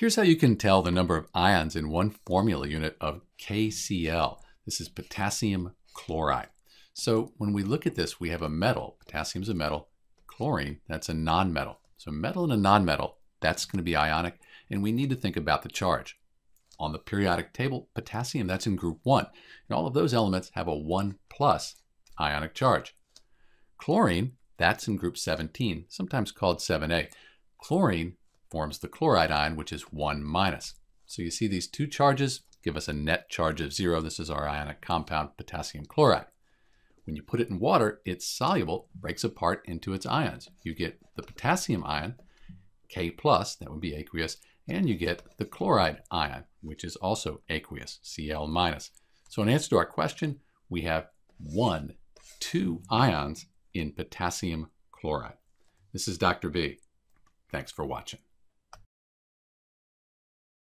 Here's how you can tell the number of ions in one formula unit of KCl. This is potassium chloride. So when we look at this, we have a metal. Potassium is a metal. Chlorine, that's a nonmetal. So metal and a nonmetal, that's going to be ionic. And we need to think about the charge. On the periodic table, potassium, that's in group 1. And all of those elements have a 1 plus ionic charge. Chlorine, that's in group 17, sometimes called 7a. Chlorine forms the chloride ion, which is 1 minus. So you see these two charges give us a net charge of 0. This is our ionic compound, potassium chloride. When you put it in water, it's soluble, breaks apart into its ions. You get the potassium ion, K+, plus, that would be aqueous, and you get the chloride ion, which is also aqueous, Cl-. minus. So in answer to our question, we have one, two ions in potassium chloride. This is Dr. B. Thanks for watching.